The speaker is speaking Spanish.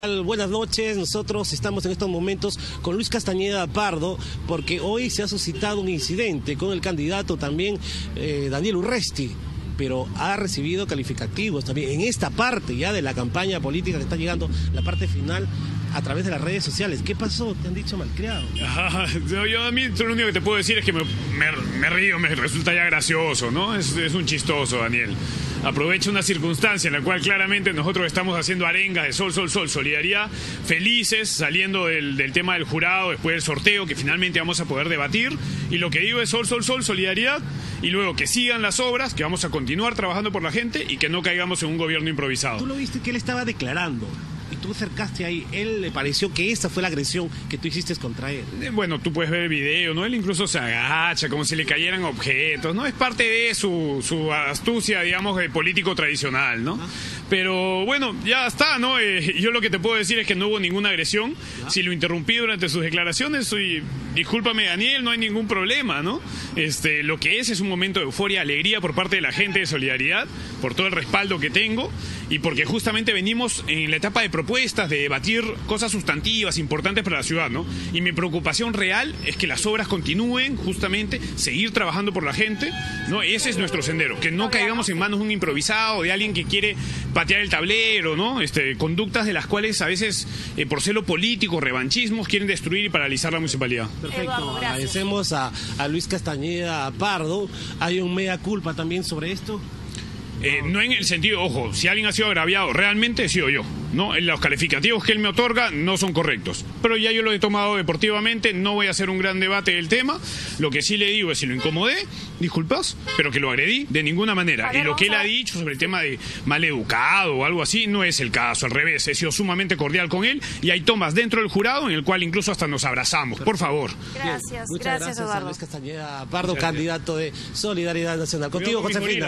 Buenas noches, nosotros estamos en estos momentos con Luis Castañeda Pardo porque hoy se ha suscitado un incidente con el candidato también eh, Daniel Urresti, pero ha recibido calificativos también en esta parte ya de la campaña política que está llegando, la parte final a través de las redes sociales. ¿Qué pasó? Te han dicho malcriado. yo, yo, a mí lo único que te puedo decir es que me, río, me resulta ya gracioso, ¿no? Es un chistoso, Daniel aprovecha una circunstancia en la cual claramente nosotros estamos haciendo arenga de sol, sol, sol, solidaridad, felices saliendo del, del, tema del jurado después del sorteo que finalmente vamos a poder debatir. Y lo que digo es sol, sol, sol, solidaridad y luego que sigan las obras, que vamos a continuar trabajando por la gente y que no caigamos en un gobierno improvisado. Tú lo viste que él estaba declarando y tú acercaste ahí, él le pareció que esa fue la agresión que tú hiciste contra él. Eh, bueno, tú puedes ver el video, ¿no? Él incluso se agacha como si le cayeran objetos, ¿no? Es parte de su, su astucia, digamos, de político tradicional, ¿no? Pero bueno, ya está, ¿no? Eh, yo lo que te puedo decir es que no hubo ninguna agresión. Si lo interrumpí durante sus declaraciones, soy, discúlpame Daniel, no hay ningún problema, ¿no? Este, lo que es es un momento de euforia, alegría por parte de la gente, de solidaridad, por todo el respaldo que tengo y porque justamente venimos en la etapa de propuestas, de debatir cosas sustantivas, importantes para la ciudad, ¿no? Y mi preocupación real es que las obras continúen, justamente, seguir trabajando por la gente, ¿no? Ese es nuestro sendero, que no caigamos en manos de un improvisado, de alguien que quiere patear el tablero, ¿no? Este, conductas de las cuales a veces, eh, por celo político, revanchismos, quieren destruir y paralizar la municipalidad. Perfecto, agradecemos a, a Luis Castañeda Pardo. ¿Hay un mea culpa también sobre esto? Eh, no en el sentido, ojo, si alguien ha sido agraviado, realmente he sido yo. ¿no? Los calificativos que él me otorga no son correctos. Pero ya yo lo he tomado deportivamente, no voy a hacer un gran debate del tema. Lo que sí le digo es si lo incomodé, disculpas, pero que lo agredí de ninguna manera. Y lo que él ha dicho sobre el tema de mal educado o algo así, no es el caso. Al revés, he sido sumamente cordial con él y hay tomas dentro del jurado en el cual incluso hasta nos abrazamos. Por favor. Gracias, Muchas gracias, Eduardo. Luis Castañeda Pardo, candidato de Solidaridad Nacional. Contigo, Josefina.